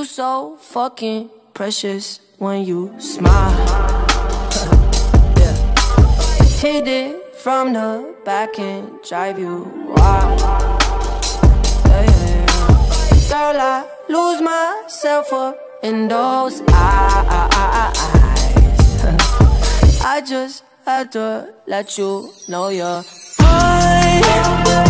You so fucking precious when you smile. yeah. Hit it from the back and drive you wild. Yeah, yeah. Girl, I lose myself up in those eyes. I just had to let you know you're mine.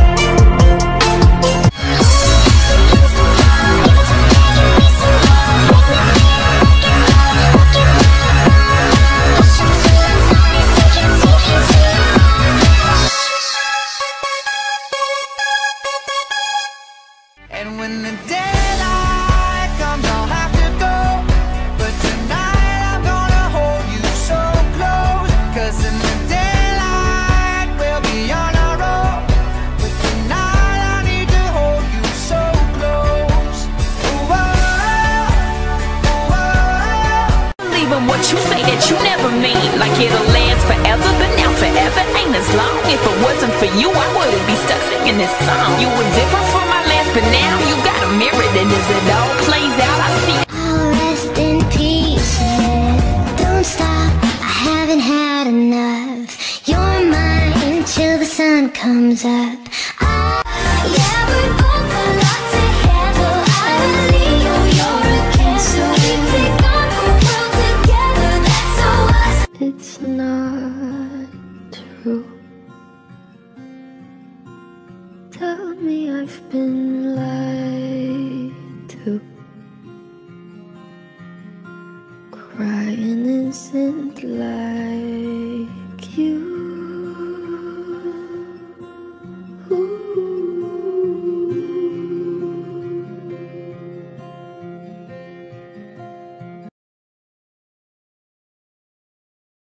And when the daylight comes, I'll have to go. But tonight I'm gonna hold you so close. Cause in the daylight we'll be on our own. But tonight I need to hold you so close. Oh, oh, believe what you say that you never mean Like it'll last forever, but now forever ain't as long If it wasn't for you, I wouldn't be stuck singing this song You were different but now you got a mirror And as it all plays out, I see I'll rest in peace. yeah. Don't stop, I haven't had enough. You're mine till the sun comes up. I- yeah, we're both a lot together. I believe you're a cancer. We take on the world together. That's so us. It's not true. I've been lied to. Crying isn't like you.